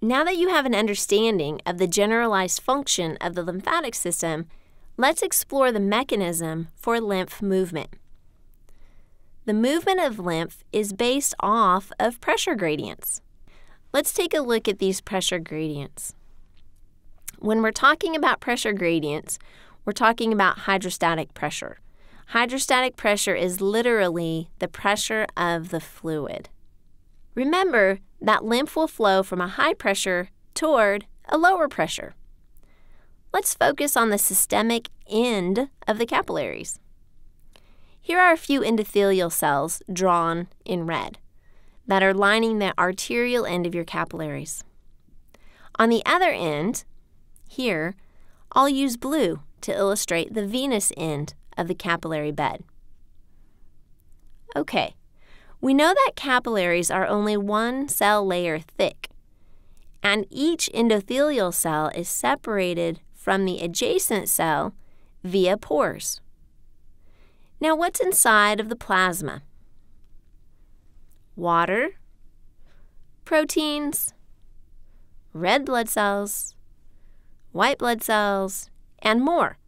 Now that you have an understanding of the generalized function of the lymphatic system, let's explore the mechanism for lymph movement. The movement of lymph is based off of pressure gradients. Let's take a look at these pressure gradients. When we're talking about pressure gradients, we're talking about hydrostatic pressure. Hydrostatic pressure is literally the pressure of the fluid. Remember that lymph will flow from a high pressure toward a lower pressure. Let's focus on the systemic end of the capillaries. Here are a few endothelial cells drawn in red that are lining the arterial end of your capillaries. On the other end, here, I'll use blue to illustrate the venous end of the capillary bed. Okay, we know that capillaries are only one cell layer thick, and each endothelial cell is separated from the adjacent cell via pores. Now, what's inside of the plasma? Water, proteins, red blood cells, white blood cells, and more.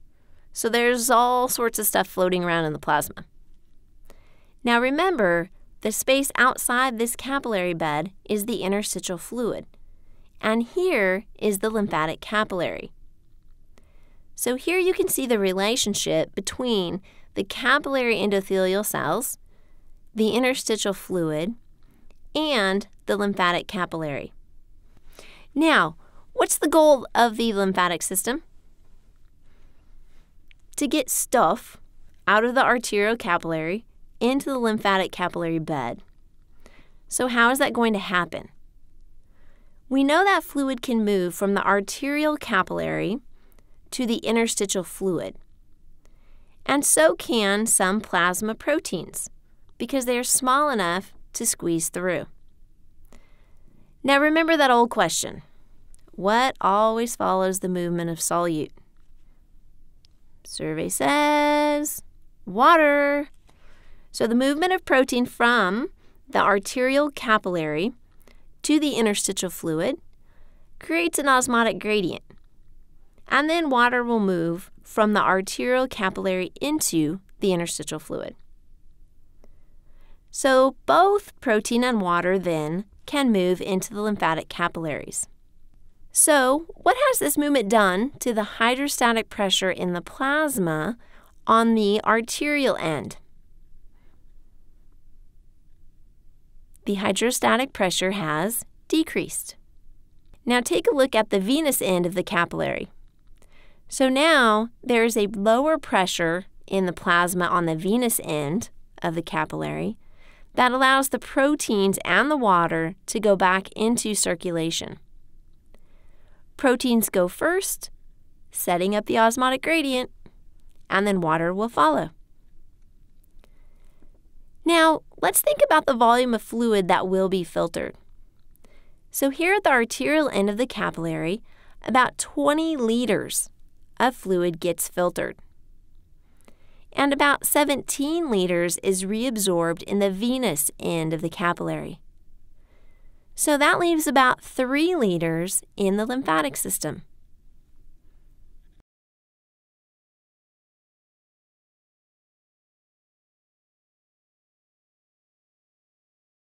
So there's all sorts of stuff floating around in the plasma. Now remember, the space outside this capillary bed is the interstitial fluid, and here is the lymphatic capillary. So here you can see the relationship between the capillary endothelial cells, the interstitial fluid, and the lymphatic capillary. Now, what's the goal of the lymphatic system? To get stuff out of the arterial capillary into the lymphatic capillary bed. So, how is that going to happen? We know that fluid can move from the arterial capillary to the interstitial fluid. And so can some plasma proteins because they are small enough to squeeze through. Now remember that old question what always follows the movement of solute? Survey says water. So the movement of protein from the arterial capillary to the interstitial fluid creates an osmotic gradient. And then water will move from the arterial capillary into the interstitial fluid. So both protein and water then can move into the lymphatic capillaries. So, what has this movement done to the hydrostatic pressure in the plasma on the arterial end? The hydrostatic pressure has decreased. Now take a look at the venous end of the capillary. So now there is a lower pressure in the plasma on the venous end of the capillary that allows the proteins and the water to go back into circulation. Proteins go first, setting up the osmotic gradient, and then water will follow. Now, let's think about the volume of fluid that will be filtered. So, here at the arterial end of the capillary, about 20 liters of fluid gets filtered. And about 17 liters is reabsorbed in the venous end of the capillary. So that leaves about 3 liters in the lymphatic system.